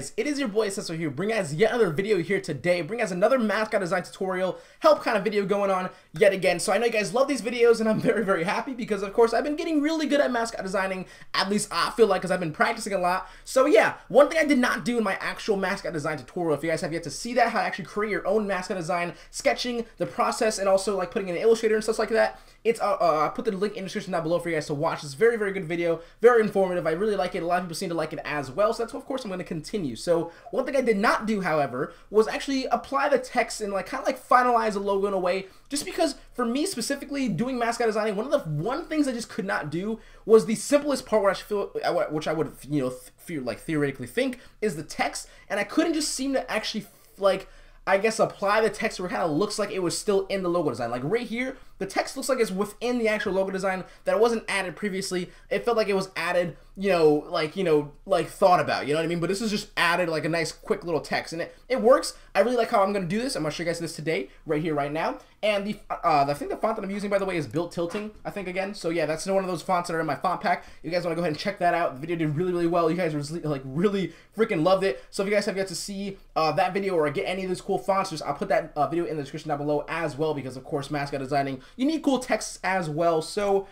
guys? It is your boy Cecil here, bring us yet another video here today, bring us another mascot design tutorial, help kind of video going on yet again. So I know you guys love these videos and I'm very, very happy because of course I've been getting really good at mascot designing, at least I feel like because I've been practicing a lot. So yeah, one thing I did not do in my actual mascot design tutorial, if you guys have yet to see that, how to actually create your own mascot design, sketching the process and also like putting in an illustrator and stuff like that, it's uh, uh, I put the link in the description down below for you guys to watch. It's very, very good video, very informative. I really like it. A lot of people seem to like it as well. So that's of course I'm going to continue. So one thing I did not do, however, was actually apply the text and like kind of like finalize the logo in a way. Just because for me specifically, doing mascot designing, one of the one things I just could not do was the simplest part, where I feel, uh, which I would you know feel like theoretically think is the text, and I couldn't just seem to actually like I guess apply the text where it kind of looks like it was still in the logo design. Like right here, the text looks like it's within the actual logo design that wasn't added previously. It felt like it was added, you know, like, you know, like thought about, you know what I mean? But this is just added like a nice quick little text and it, it works. I really like how I'm going to do this. I'm going to show you guys this today, right here, right now. And the, uh, I think the font that I'm using, by the way, is Built Titling, I think, again. So yeah, that's one of those fonts that are in my font pack. You guys want to go ahead and check that out. The video did really, really well. You guys were like really freaking loved it. So if you guys have yet to see uh, that video or get any of those cool fonts, just I'll put that uh, video in the description down below as well because, of course, mascot designing, you need cool texts as well. So,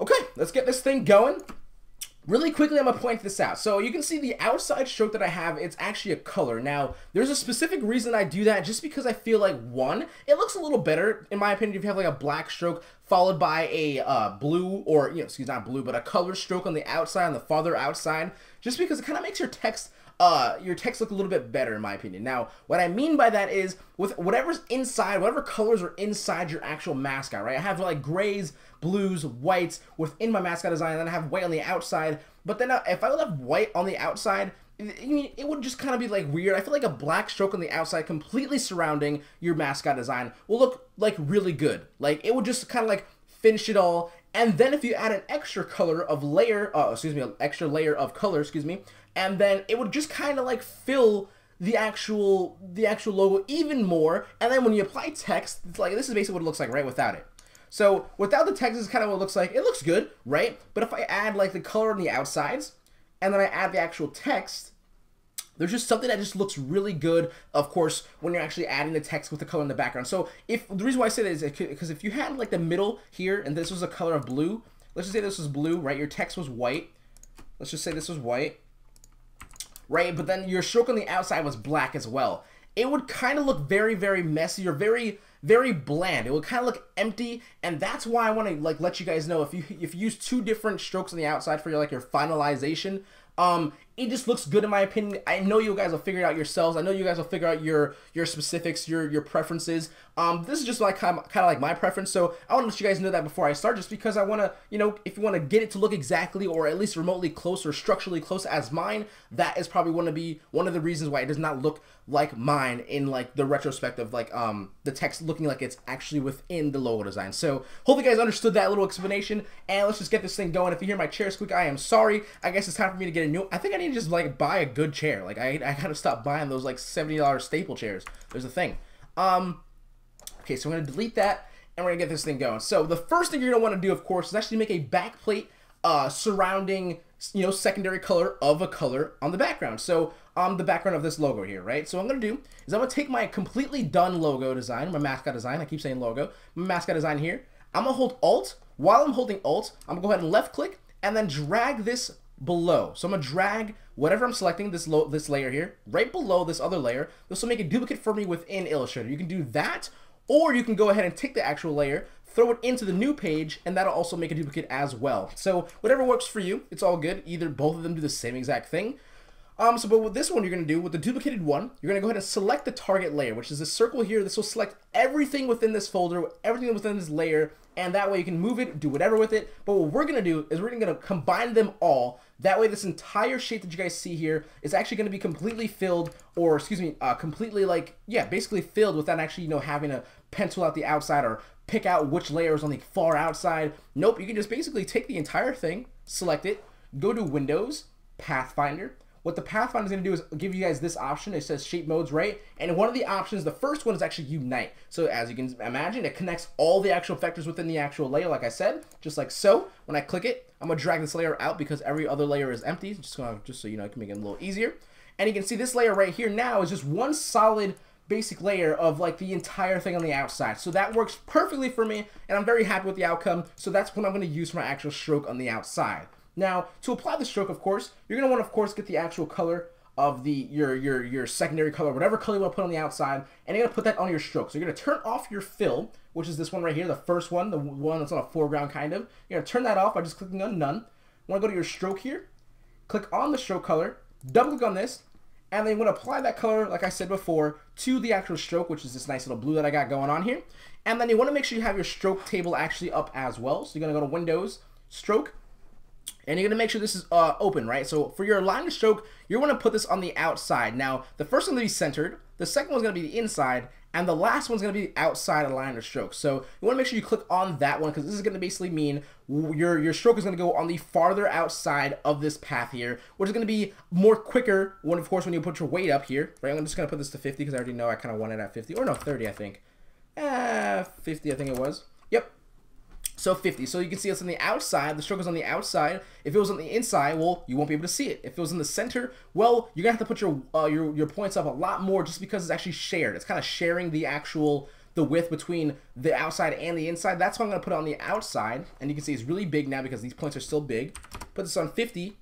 okay, let's get this thing going. Really quickly, I'm to point this out. So you can see the outside stroke that I have, it's actually a color. Now, there's a specific reason I do that just because I feel like, one, it looks a little better, in my opinion, if you have like a black stroke followed by a uh, blue or, you know, excuse not blue, but a color stroke on the outside, on the farther outside, just because it kind of makes your text uh, your text look a little bit better in my opinion. Now, what I mean by that is with whatever's inside, whatever colors are inside your actual mascot, right? I have like grays, blues, whites within my mascot design, and then I have white on the outside. But then uh, if I would have white on the outside, I mean, it would just kind of be like weird. I feel like a black stroke on the outside completely surrounding your mascot design will look like really good. Like it would just kind of like finish it all. And then if you add an extra color of layer, uh, excuse me, an extra layer of color, excuse me, and then it would just kind of like fill the actual the actual logo even more. And then when you apply text, it's like this is basically what it looks like right without it. So without the text, is kind of what it looks like. It looks good, right? But if I add like the color on the outsides, and then I add the actual text, there's just something that just looks really good, of course, when you're actually adding the text with the color in the background. So if the reason why I say that is because if you had like the middle here and this was a color of blue, let's just say this was blue, right? Your text was white. Let's just say this was white right? But then your stroke on the outside was black as well. It would kind of look very, very messy or very, very bland. It would kind of look empty, and that's why I want to like let you guys know if you if you use two different strokes on the outside for your like your finalization, um, it just looks good in my opinion. I know you guys will figure it out yourselves. I know you guys will figure out your your specifics, your your preferences. Um, this is just like kind of, kind of like my preference. So I want to let you guys know that before I start, just because I want to, you know, if you want to get it to look exactly or at least remotely close or structurally close as mine, that is probably going to be one of the reasons why it does not look like mine in like the retrospective, like um the text looking like it's actually within the logo design. So hopefully you guys understood that little explanation, and let's just get this thing going. If you hear my chair squeak, I am sorry. I guess it's time for me to get a new. I think I need just like buy a good chair. Like I I gotta stop buying those like seventy dollars staple chairs. There's a thing. Um, okay, so I'm gonna delete that and we're gonna get this thing going. So the first thing you're gonna want to do, of course, is actually make a backplate uh, surrounding you know secondary color of a color on the background. So um, the background of this logo here, right? So what I'm gonna do is I'm gonna take my completely done logo design, my mascot design. I keep saying logo, my mascot design here. I'm gonna hold Alt. While I'm holding Alt, I'm gonna go ahead and left click and then drag this below. So I'm gonna drag whatever I'm selecting, this this layer here, right below this other layer. This will make a duplicate for me within Illustrator. You can do that, or you can go ahead and take the actual layer, throw it into the new page, and that'll also make a duplicate as well. So whatever works for you, it's all good. Either both of them do the same exact thing. Um, so but with this one, you're going to do, with the duplicated one, you're going to go ahead and select the target layer, which is this circle here. This will select everything within this folder, everything within this layer, and that way you can move it, do whatever with it. But what we're to do is we're to combine them all. That way this entire shape that you guys see here is actually to be completely filled, or excuse me, uh, completely like, yeah, basically filled without actually, you know, having to pencil out the outside or pick out which layer is on the far outside. Nope, you can just basically take the entire thing, select it, go to Windows, Pathfinder, what the Pathfinder is going to do is give you guys this option. It says shape modes, right? And one of the options, the first one is actually unite. So as you can imagine, it connects all the actual vectors within the actual layer, like I said, just like so. When I click it, I'm going to drag this layer out because every other layer is empty. Just, gonna, just so you know, I can make it a little easier. And you can see this layer right here now is just one solid basic layer of like the entire thing on the outside. So that works perfectly for me and I'm very happy with the outcome. So that's what I'm going to use for my actual stroke on the outside. Now, to apply the stroke, of course, you're going to want to, of course, get the actual color of the your your your secondary color, whatever color you want to put on the outside, and you're gonna put that on your stroke. So you're gonna turn off your fill, which is this one right here, the first one, the one that's on a foreground kind of. You're gonna turn that off by just clicking on none. You wanna go to your stroke here, click on the stroke color, double click on this, and then you want to apply that color, like I said before, to the actual stroke, which is this nice little blue that I got going on here. And then you want to make sure you have your stroke table actually up as well. So you're going to go to Windows, Stroke, and you're to make sure this is uh, open, right? So for your line of stroke, you're to put this on the outside. Now, the first one's to be centered, the second one's to be the inside, and the last one's to be outside of line of stroke. So you want to make sure you click on that one because this is to basically mean your, your stroke is to go on the farther outside of this path here, which is to be more quicker when, of course, when you put your weight up here, right? I'm just to put this to 50 because I already know I kind of want it at 50, or no, 30, I think. Eh, 50, I think it was. Yep, so 50. So you can see it's on the outside. The stroke is on the outside. If it was on the inside, well, you won't be able to see it. If it was in the center, well, you're gonna have to put your uh, your your points up a lot more just because it's actually shared. It's kind of sharing the actual the width between the outside and the inside. That's why I'm gonna put it on the outside. And you can see it's really big now because these points are still big. Put this on 50.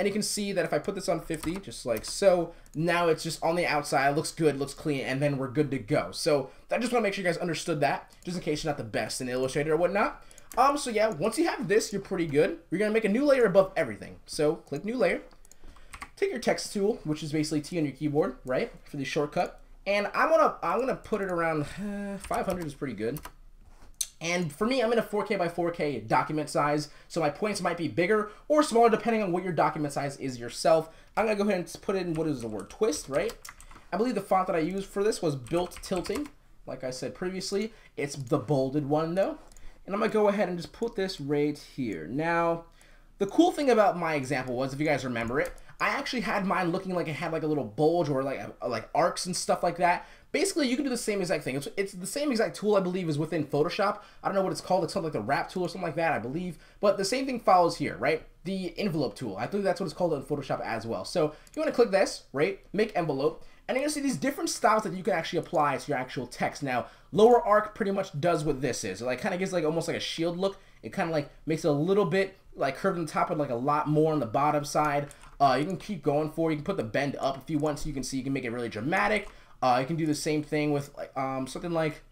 And you can see that if I put this on 50, just like so, now it's just on the outside, looks good, looks clean, and then we're good to go. So I just want to make sure you guys understood that, just in case you're not the best in Illustrator or whatnot. Um, so yeah, once you have this, you're pretty good. You're gonna make a new layer above everything. So click new layer, take your text tool, which is basically T on your keyboard, right, for the shortcut. And I'm gonna I'm gonna put it around uh, 500 is pretty good. And for me, I'm in a 4K by 4K document size, so my points might be bigger or smaller depending on what your document size is yourself. I'm gonna go ahead and put in what is the word twist, right? I believe the font that I used for this was built titling, like I said previously. It's the bolded one though. And I'm gonna go ahead and just put this right here. Now, the cool thing about my example was, if you guys remember it, I actually had mine looking like it had like a little bulge or like a, like arcs and stuff like that. Basically, you can do the same exact thing. It's, it's the same exact tool, I believe, is within Photoshop. I don't know what it's called. It's something like the wrap tool or something like that, I believe. But the same thing follows here, right? The envelope tool. I believe that's what it's called in Photoshop as well. So you want to click this, right? Make envelope. And you're to see these different styles that you can actually apply to your actual text. Now, lower arc pretty much does what this is. It like kind of gives like almost like a shield look. It kind of like makes it a little bit like curved on the top and like a lot more on the bottom side. Uh, you can keep going for. You can put the bend up if you want so You can see you can make it really dramatic. Uh, you can do the same thing with um, something like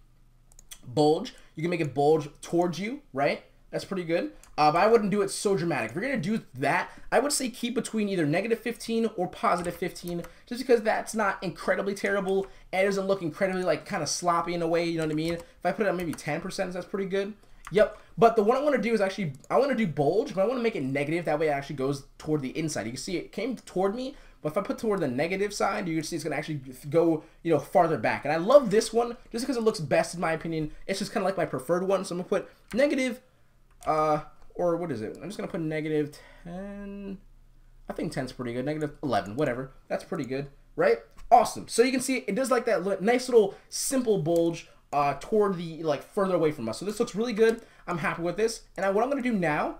bulge. You can make it bulge towards you, right? That's pretty good. Uh, but I wouldn't do it so dramatic. If you're going to do that, I would say keep between either negative 15 or positive 15, just because that's not incredibly terrible and it doesn't look incredibly, like, kind of sloppy in a way, you know what I mean? If I put it maybe 10%, that's pretty good. Yep. But the one I want to do is actually, I want to do bulge, but I want to make it negative. That way it actually goes toward the inside. You can see it came toward me, but if I put toward the negative side, you can see it's going to actually go, you know, farther back. And I love this one just because it looks best in my opinion. It's just kind of like my preferred one. So I'm going to put negative, uh, or what is it? I'm just going to put negative 10. I think 10's pretty good. Negative 11, whatever. That's pretty good, right? Awesome. So you can see it does like that nice little simple bulge uh, toward the, like, further away from us. So this looks really good. I'm happy with this. And I, what I'm going to do now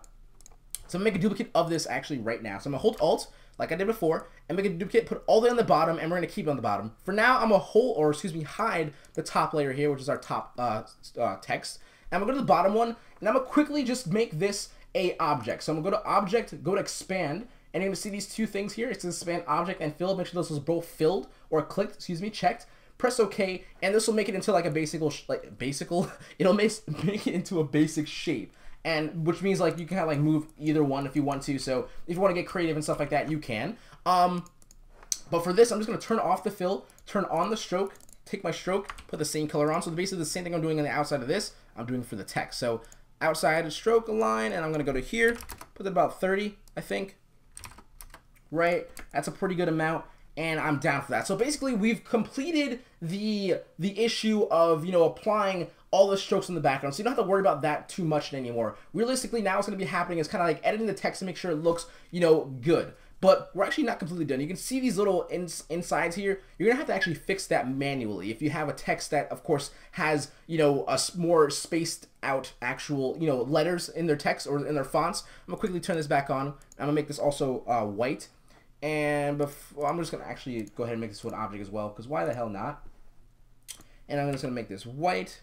so I'm to make a duplicate of this actually right now. So I'm to hold Alt, like I did before, and make a duplicate, put all the way on the bottom, and we're going to keep it on the bottom. For now, I'm going to hold, or excuse me, hide the top layer here, which is our top uh, uh, text. And I'm going to go to the bottom one, and I'm going to quickly just make this a object. So I'm going to go to Object, go to Expand, and you're going to see these two things here. It's Expand Object and Fill. Make sure those are both filled, or clicked, excuse me, checked. Press OK, and this will make it into like a basic, like basic, it'll make, make it into a basic shape and which means like you can kind of like move either one if you want to. So if you want to get creative and stuff like that, you can. Um, but for this, I'm just gonna turn off the fill, turn on the stroke, take my stroke, put the same color on. So basically the same thing I'm doing on the outside of this, I'm doing for the text. So outside stroke line, and I'm gonna go to here, put it about 30, I think. Right, that's a pretty good amount and I'm down for that. So basically, we've completed the the issue of you know applying all the strokes in the background, so you don't have to worry about that too much anymore. Realistically, now what's going to be happening is kind of like editing the text to make sure it looks you know good. But we're actually not completely done. You can see these little ins insides here. You're gonna have to actually fix that manually. If you have a text that, of course, has you know a more spaced out actual you know letters in their text or in their fonts, I'm gonna quickly turn this back on. I'm gonna make this also uh, white And before, I'm just going to actually go ahead and make this one object as well, because why the hell not? And I'm just going to make this white.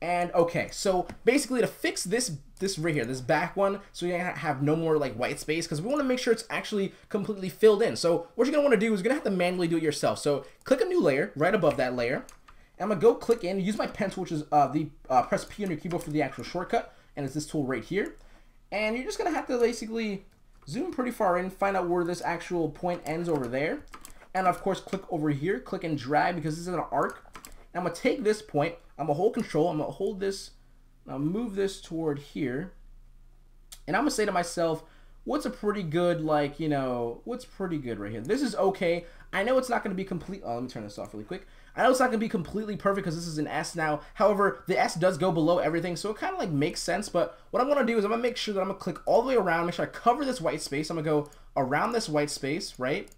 And okay, so basically to fix this this right here, this back one, so you have no more like white space, because we want to make sure it's actually completely filled in. So what you're to want to do is you're to have to manually do it yourself. So click a new layer right above that layer. I'm to go click in, use my pencil, which is uh, the uh, press P on your keyboard for the actual shortcut, and it's this tool right here. And you're just to have to basically zoom pretty far in, find out where this actual point ends over there. And of course, click over here, click and drag because this is an arc. I'm going to take this point, I'm going to hold control, I'm going to hold this, I'll move this toward here. And I'm going to say to myself, what's a pretty good, like, you know, what's pretty good right here? This is okay. I know it's not going to be complete. Oh, let me turn this off really quick. I know it's not going to be completely perfect because this is an S now. However, the S does go below everything, so it kind of like makes sense. But what I'm going to do is I'm going to make sure that I'm going to click all the way around, make sure I cover this white space. I'm going to go around this white space, right?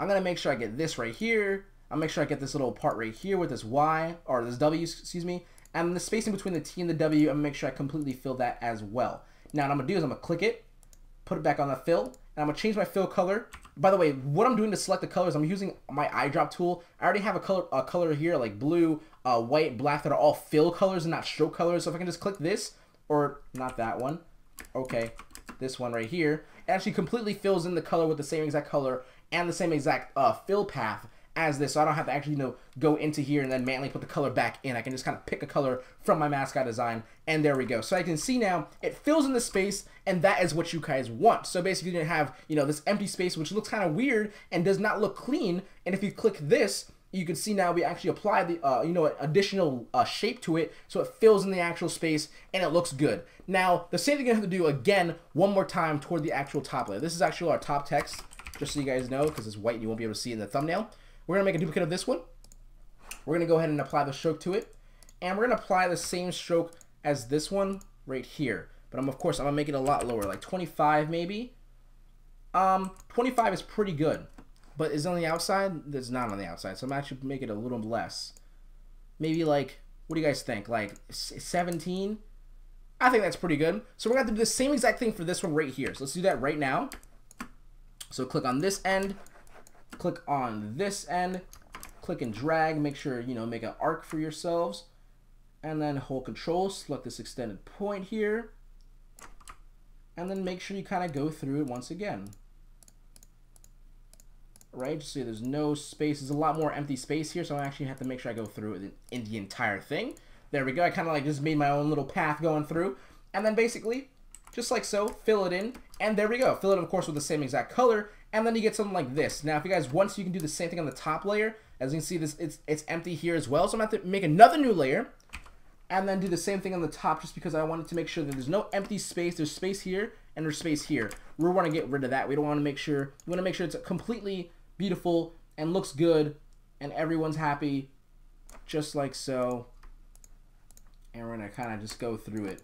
I'm going to make sure I get this right here. I'll make sure I get this little part right here with this Y, or this W, excuse me. And the spacing between the T and the W, I'm to make sure I completely fill that as well. Now what I'm to do is I'm to click it, put it back on the fill, and I'm to change my fill color. By the way, what I'm doing to select the colors, I'm using my eyedrop tool. I already have a color a color here, like blue, uh, white, black, that are all fill colors and not stroke colors. So if I can just click this, or not that one, okay, this one right here, it actually completely fills in the color with the same exact color and the same exact uh, fill path as this, so I don't have to actually you know go into here and then manually put the color back in. I can just kind of pick a color from my mascot design, and there we go. So I can see now it fills in the space, and that is what you guys want. So basically, you have you know this empty space which looks kind of weird and does not look clean. And if you click this, you can see now we actually apply the uh, you know additional uh, shape to it so it fills in the actual space and it looks good now the same thing you have to do again one more time toward the actual top layer this is actually our top text just so you guys know because it's white and you won't be able to see in the thumbnail we're going to make a duplicate of this one. We're going to go ahead and apply the stroke to it. And we're going to apply the same stroke as this one right here. But I'm, of course, I'm going to make it a lot lower, like 25 maybe. Um, 25 is pretty good. But is on the outside? It's not on the outside. So I'm actually make it a little less. Maybe like, what do you guys think? Like 17? I think that's pretty good. So we're to have to do the same exact thing for this one right here. So let's do that right now. So click on this end, click on this end, click and drag, make sure, you know, make an arc for yourselves, and then hold control, select this extended point here, and then make sure you kind of go through it once again. Right, just so there's no space. There's a lot more empty space here, so I actually have to make sure I go through it in the entire thing. There we go. I kind of like just made my own little path going through. And then basically, just like so, fill it in, and there we go. Fill it, of course, with the same exact color, and then you get something like this. Now, if you guys want to, you can do the same thing on the top layer. As you can see, this it's, it's empty here as well, so I'm going to have to make another new layer, and then do the same thing on the top just because I wanted to make sure that there's no empty space. There's space here, and there's space here. We want to get rid of that. We don't want to make sure, we want to make sure it's completely beautiful and looks good, and everyone's happy, just like so. And we're to kind of just go through it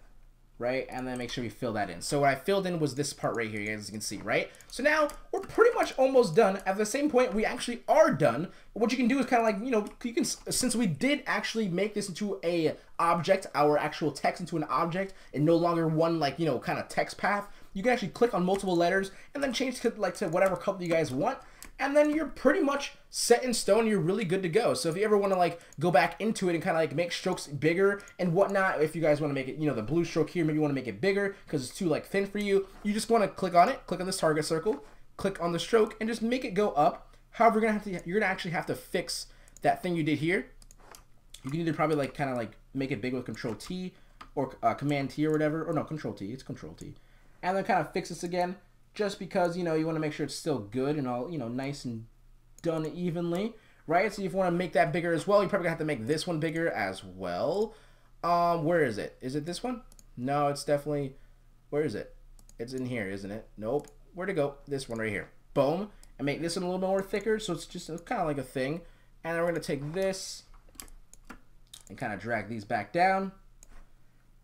right? And then make sure we fill that in. So what I filled in was this part right here, as you can see, right? So now we're pretty much almost done. At the same point, we actually are done. What you can do is kind of like, you know, you can, since we did actually make this into a object, our actual text into an object, and no longer one like, you know, kind of text path, you can actually click on multiple letters and then change to like to whatever color you guys want and then you're pretty much set in stone. You're really good to go. So if you ever want to like go back into it and kind of like make strokes bigger and whatnot, if you guys want to make it, you know, the blue stroke here, maybe you want to make it bigger because it's too like thin for you, you just want to click on it, click on this target circle, click on the stroke, and just make it go up. However, you're gonna have to, you're gonna actually have to fix that thing you did here. You can either probably like kind of like make it big with Control T or uh, Command T or whatever, or no, Control T. It's Control T, and then kind of fix this again just because you know you want to make sure it's still good and all you know nice and done evenly right? So if you want to make that bigger as well you probably have to make this one bigger as well. Um where is it? Is it this one? No it's definitely where is it? It's in here isn't it? Nope. Where to go? This one right here. Boom. And make this one a little bit more thicker so it's just kind of like a thing. And then we're going to take this and kind of drag these back down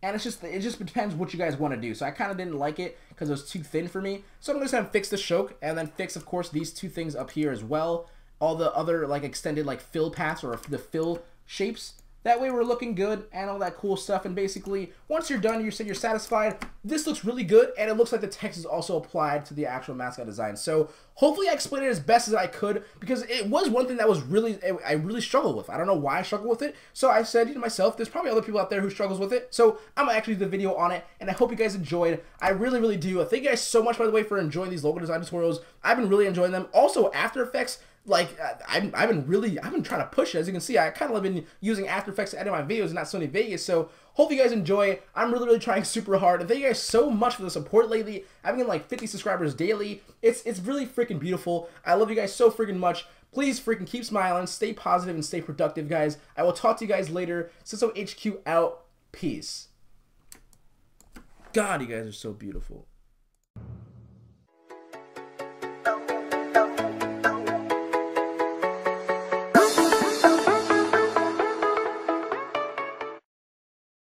and it's just it just depends what you guys want to do. So I kind of didn't like it because it was too thin for me. So I'm just gonna fix the choke and then fix, of course, these two things up here as well. All the other like extended like fill paths or the fill shapes That way we're looking good and all that cool stuff. And basically, once you're done, you said you're satisfied. This looks really good, and it looks like the text is also applied to the actual mascot design. So hopefully I explained it as best as I could because it was one thing that was really I really struggled with. I don't know why I struggled with it. So I said to myself, there's probably other people out there who struggles with it. So I'm gonna actually do the video on it, and I hope you guys enjoyed. I really, really do. Uh, thank you guys so much, by the way, for enjoying these logo design tutorials. I've been really enjoying them. Also, After Effects like I, I've been really I've been trying to push it. As you can see, I kind of been using After Effects to edit my videos, not Sony Vegas. So hope you guys enjoy. I'm really really trying super hard, and thank you guys so much for the support lately. I've been like 50 subscribers daily. It's it's really freaking beautiful. I love you guys so freaking much. Please freaking keep smiling, stay positive, and stay productive, guys. I will talk to you guys later. Ciso HQ out. Peace. God, you guys are so beautiful.